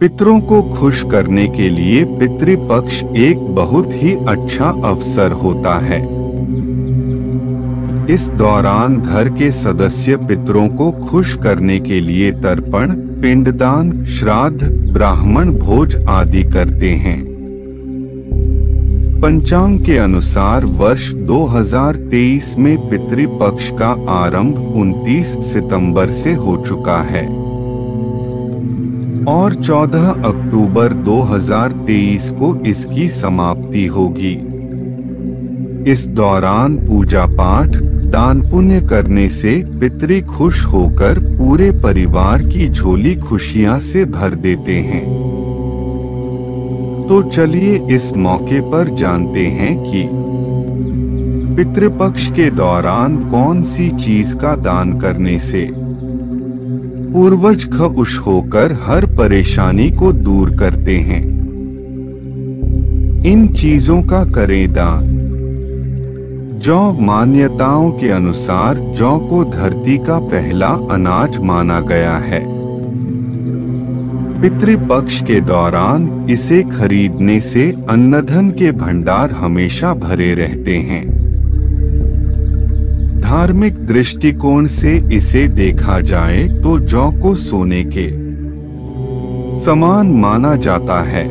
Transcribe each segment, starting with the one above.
पितरों को खुश करने के लिए पितृपक्ष एक बहुत ही अच्छा अवसर होता है। इस दौरान घर के सदस्य पितरों को खुश करने के लिए तर्पण, पिंडदान, श्राद्ध, ब्राह्मण भोज आदि करते हैं। पंचांग के अनुसार वर्ष 2023 में पितृपक्ष का आरंभ 29 सितंबर से हो चुका है। और 14 अक्टूबर 2023 को इसकी समाप्ति होगी। इस दौरान पूजा पाठ, दान पुण्य करने से पितृ खुश होकर पूरे परिवार की झोली खुशियाँ से भर देते हैं। तो चलिए इस मौके पर जानते हैं कि पितृपक्ष के दौरान कौन सी चीज़ का दान करने से पूर्वज खुश होकर हर परेशानी को दूर करते हैं। इन चीज़ों का करें दान। जौ मान्यताओं के अनुसार जौ को धरती का पहला अनाज माना गया है। पितृपक्ष के दौरान इसे खरीदने से अन्नधन के भंडार हमेशा भरे रहते हैं। धार्मिक दृष्टिकोण से इसे देखा जाए तो जौ को सोने के समान माना जाता है।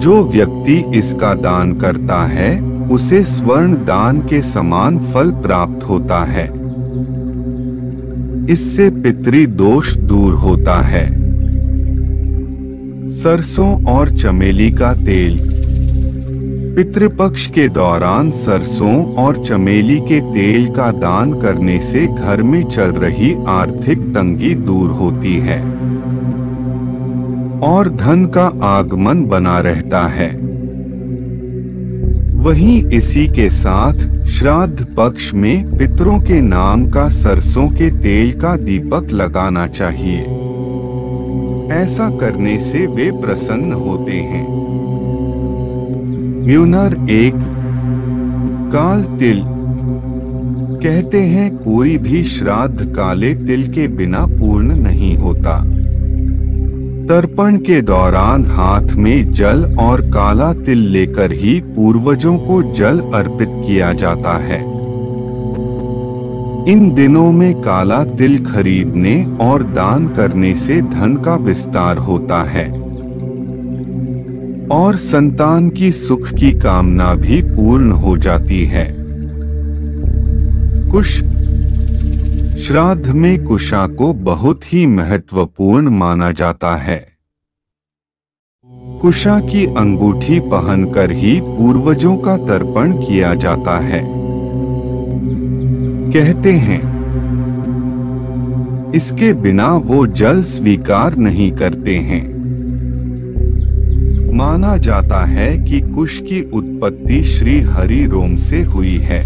जो व्यक्ति इसका दान करता है, उसे स्वर्ण दान के समान फल प्राप्त होता है। इससे पितरी दोष दूर होता है। सरसों और चमेली का तेल पितृपक्ष के दौरान सरसों और चमेली के तेल का दान करने से घर में चल रही आर्थिक तंगी दूर होती है और धन का आगमन बना रहता है। वहीं इसी के साथ श्राद्ध पक्ष में पितरों के नाम का सरसों के तेल का दीपक लगाना चाहिए। ऐसा करने से वे प्रसन्न होते हैं। म्यूनर एक काल तिल। कहते हैं कोई भी श्राद्ध काले तिल के बिना पूर्ण नहीं होता। तर्पण के दौरान हाथ में जल और काला तिल लेकर ही पूर्वजों को जल अर्पित किया जाता है। इन दिनों में काला तिल खरीदने और दान करने से धन का विस्तार होता है। और संतान की सुख की कामना भी पूर्ण हो जाती है। कुश, श्राद्ध में कुशा को बहुत ही महत्वपूर्ण माना जाता है। कुशा की अंगूठी पहनकर ही पूर्वजों का तर्पण किया जाता है। कहते हैं, इसके बिना वो जल स्वीकार नहीं करते हैं। माना जाता है कि कुश की उत्पत्ति श्री हरि रोम से हुई है।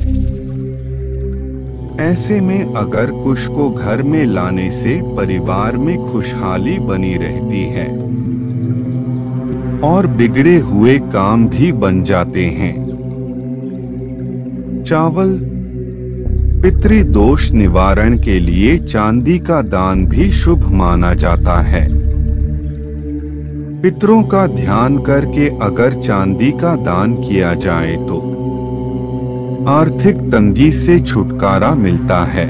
ऐसे में अगर कुश को घर में लाने से परिवार में खुशहाली बनी रहती है, और बिगड़े हुए काम भी बन जाते हैं। चावल पितृदोष निवारण के लिए चांदी का दान भी शुभ माना जाता है। पितरों का ध्यान करके अगर चांदी का दान किया जाए तो आर्थिक तंगी से छुटकारा मिलता है।